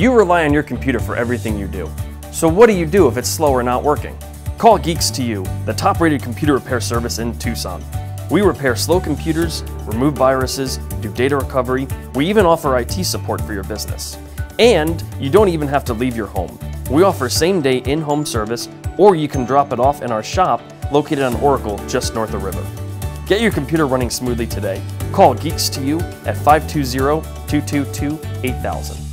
You rely on your computer for everything you do. So what do you do if it's slow or not working? Call Geeks 2 You, the top-rated computer repair service in Tucson. We repair slow computers, remove viruses, do data recovery. We even offer IT support for your business. And you don't even have to leave your home. We offer same-day in-home service, or you can drop it off in our shop located on Oracle just north of River. Get your computer running smoothly today. Call Geeks 2 You at 520 222 8000.